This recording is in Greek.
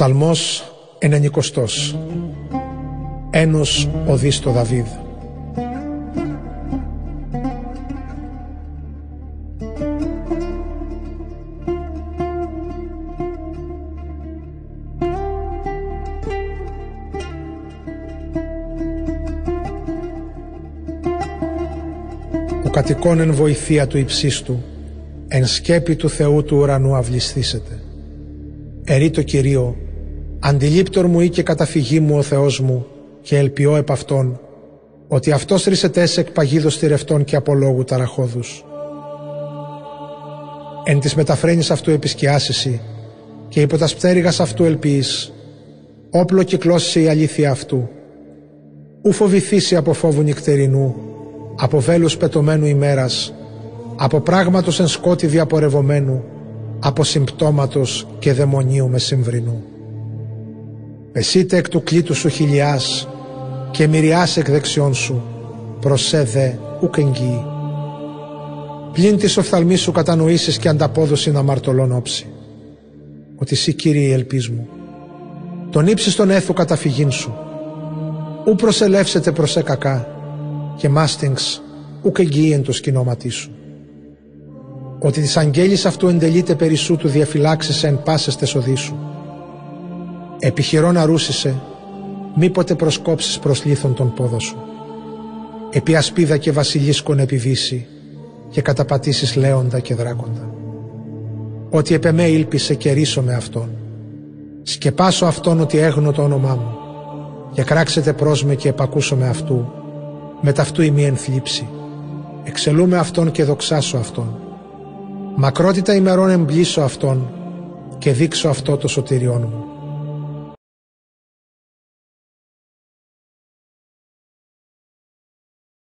Ψαλμός ενενικοστός Ένος οδείς το Δαβίδ Ο κατοικών εν βοηθεία του υψίστου, εν σκέπη του Θεού του ουρανού αυλισθήσετε. Ερεί το Κυρίο, αντιλήπτορ μου ή και καταφυγή μου ο Θεός μου και ελπιώ επ' Αυτόν, ότι Αυτός ρισετέ εκ παγίδος θηρευτών και απολόγου ταραχώδους. Εν της μεταφρένης αυτού επισκιάσισι και υπό τας σπτέρυγας αυτού ελπίης, όπλο κυκλώσισε η αλήθεια αυτού. Ου φοβηθήσει από φόβου νυχτερινού, από βέλους πετωμένου ημέρας, από πράγματος εν σκότη διαπορευομένου, από συμπτώματος και δαιμονίου μεσημβρινού. Πεσείτε εκ του κλήτου σου χιλιάς και μυριάς εκ δεξιών σου, προσέ δε ουκ εγγύη. Πλην της οφθαλμής σου κατανοήσεις και ανταπόδοση να μαρτωλών όψη. Ότι σύ Κύριε ελπίς μου, τον ύψης τον έθου καταφυγήν σου, ου προσελεύσετε προσέ κακά και μάστιγς ουκ εγγύη εν το σκηνόματί σου ότι της αγγέλης αυτού εντελείται περισσού του διαφυλάξεσαι εν πάσες τεσοδοί σου. Επιχειρώ να ρούσισε, μήποτε προσκόψεις προς λίθον τον πόδο σου. Επί ασπίδα και βασιλίσκον επιβήσει και καταπατήσεις λέοντα και δράκοντα. Ότι επ' εμέ ήλπισε και ρίσω με αυτόν. Σκεπάσω αυτόν ότι έγνω το όνομά μου και κράξετε προς με και επακούσω με αυτού, με ταυτού ημί εν θλίψη. Εξελούμε αυτόν και δοξάσω αυτόν Μακρότητα ημερών εμπλήσω αυτόν και δείξω αυτό το σωτηριόν μου.